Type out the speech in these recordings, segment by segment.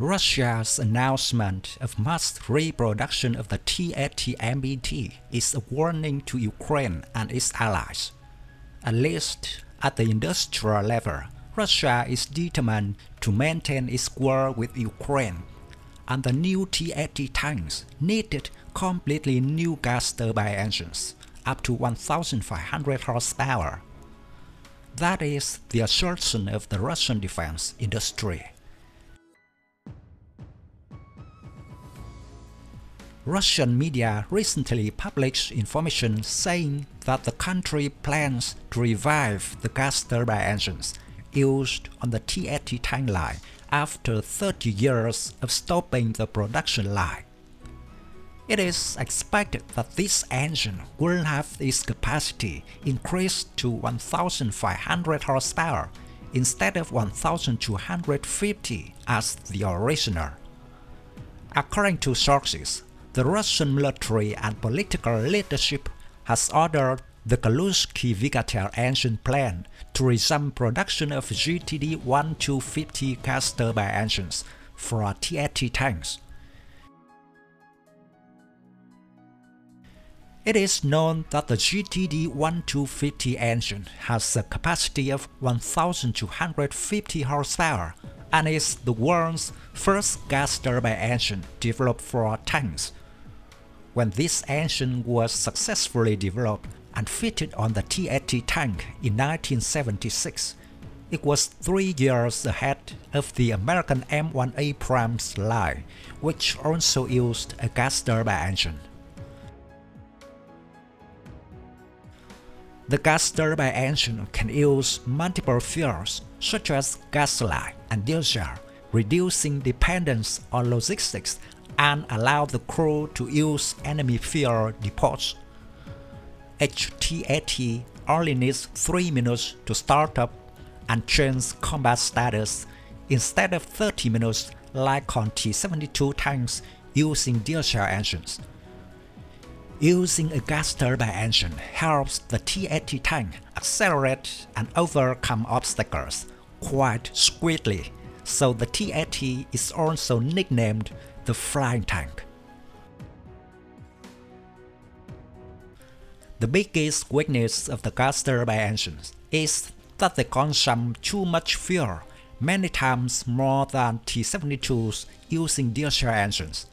Russia's announcement of mass reproduction of the T-80 is a warning to Ukraine and its allies. At least at the industrial level, Russia is determined to maintain its war with Ukraine, and the new T-80 tanks needed completely new gas turbine engines, up to 1,500 horsepower. That is the assertion of the Russian defense industry. Russian media recently published information saying that the country plans to revive the gas turbine engines used on the T-80 tank line after 30 years of stopping the production line. It is expected that this engine will have its capacity increased to 1,500 horsepower instead of 1,250 as the original. According to sources, the Russian military and political leadership has ordered the Kaluzhsky Dvigatel engine plant to resume production of GTD-1250 gas turbine engines for T-80 tanks. It is known that the GTD-1250 engine has a capacity of 1250 horsepower and is the world's first gas turbine engine developed for tanks when this engine was successfully developed and fitted on the T-80 tank in 1976. It was three years ahead of the American M1 Abrams line, which also used a gas turbine engine. The gas turbine engine can use multiple fuels such as gasoline and diesel, reducing dependence on logistics and allow the crew to use enemy fuel depots. HT-80 only needs 3 minutes to start up and change combat status instead of 30 minutes like on T-72 tanks using diesel engines. Using a gas turbine engine helps the T-80 tank accelerate and overcome obstacles quite swiftly, so the T-80 is also nicknamed the flying tank. The biggest weakness of the gas turbine engines is that they consume too much fuel, many times more than T-72s using diesel engines.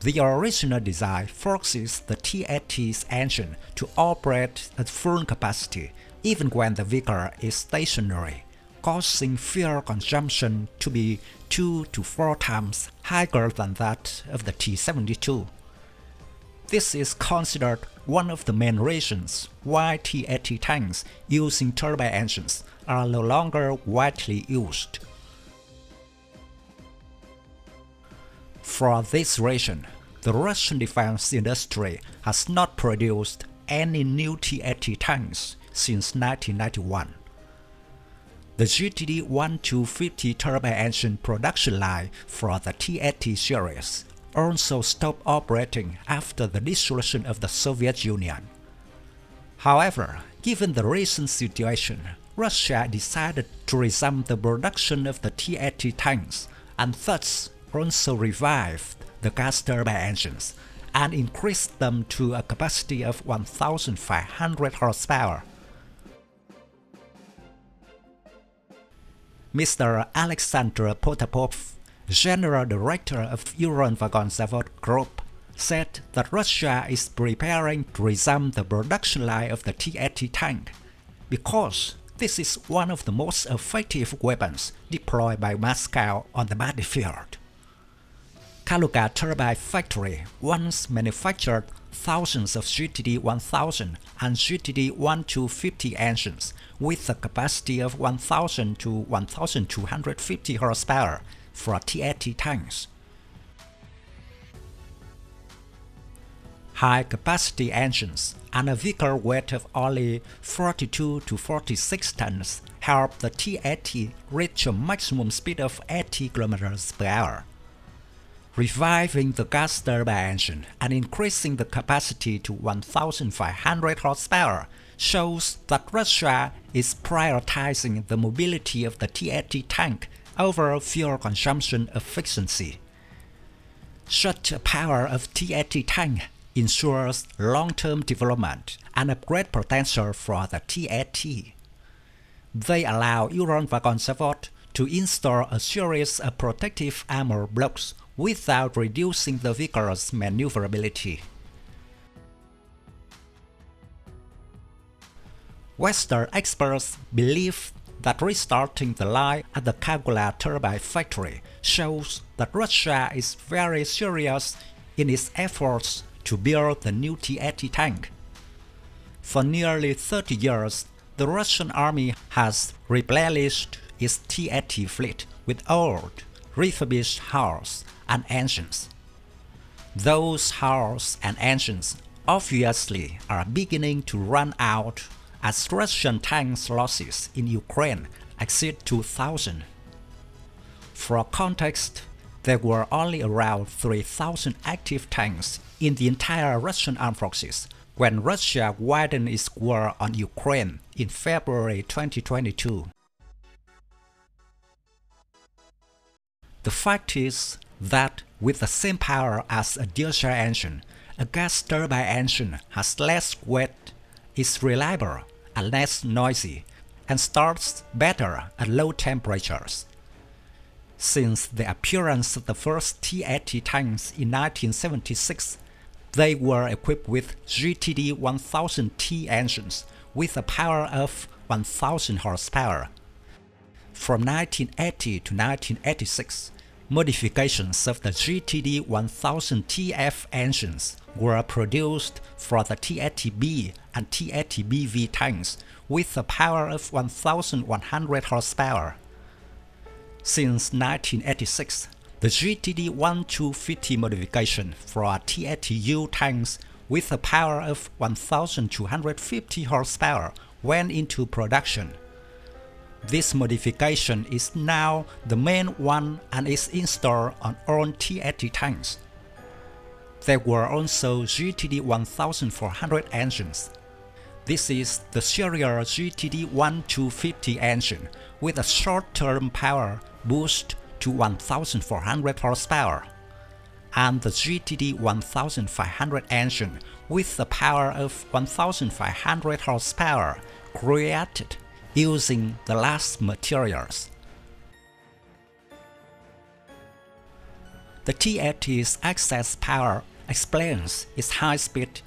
The original design forces the T-80's engine to operate at full capacity even when the vehicle is stationary causing fuel consumption to be 2 to 4 times higher than that of the T-72. This is considered one of the main reasons why T-80 tanks using turbine engines are no longer widely used. For this reason, the Russian defense industry has not produced any new T-80 tanks since 1991. The GTD-1250 turbine engine production line for the T-80 series also stopped operating after the dissolution of the Soviet Union. However, given the recent situation, Russia decided to resume the production of the T-80 tanks and thus also revived the gas turbine engines and increased them to a capacity of 1,500 horsepower Mr. Alexander Potapov, General Director of Uralvagonzavod Group, said that Russia is preparing to resume the production line of the T-80 tank because this is one of the most effective weapons deployed by Moscow on the battlefield. Kaluga Turbine Factory once manufactured thousands of GTD-1000 and GTD-1250 engines with a capacity of 1000 to 1250 horsepower for T-80 tanks. High-capacity engines and a vehicle weight of only 42 to 46 tons help the T-80 reach a maximum speed of 80 km per hour reviving the gas turbine engine and increasing the capacity to 1,500 horsepower shows that Russia is prioritizing the mobility of the T-80 tank over fuel consumption efficiency. Such a power of T-80 tank ensures long-term development and upgrade potential for the T-80. They allow Ural-Vagonzavod to install a series of protective armor blocks without reducing the vehicle's maneuverability. Western experts believe that restarting the line at the Kaluga turbine factory shows that Russia is very serious in its efforts to build the new T-80 tank. For nearly 30 years, the Russian army has replenished its T-80 fleet with old, refurbished hulls and engines. Those hulls and engines obviously are beginning to run out as Russian tanks losses in Ukraine exceed 2,000. For context, there were only around 3,000 active tanks in the entire Russian armed forces when Russia widened its war on Ukraine in February 2022. The fact is that with the same power as a diesel engine, a gas turbine engine has less weight, is reliable and less noisy, and starts better at low temperatures. Since the appearance of the first T-80 tanks in 1976, they were equipped with GTD-1000T engines with a power of 1000 horsepower. From 1980 to 1986, modifications of the GTD-1000TF engines were produced for the T-80B and T-80BV tanks with a power of 1100 horsepower. Since 1986, the GTD-1250 modification for T-80U tanks with a power of 1250 horsepower went into production. This modification is now the main one and is installed on all T80 tanks. There were also GTD 1400 engines. This is the serial GTD 1250 engine with a short-term power boost to 1400 horsepower, and the GTD 1500 engine with the power of 1500 horsepower created using the last materials. The T-80's excess power explains its high speed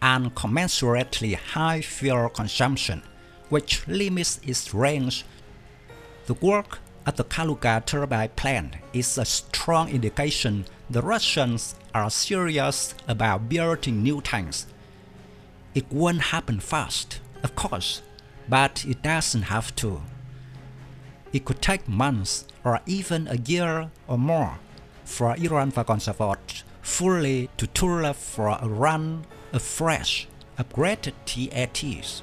and commensurately high fuel consumption, which limits its range. The work at the Kaluga turbine plant is a strong indication the Russians are serious about building new tanks. It won't happen fast, of course, but it doesn't have to. It could take months or even a year or more for Ural-Vagonzavod fully to tool up for a run of fresh, upgraded T-80s.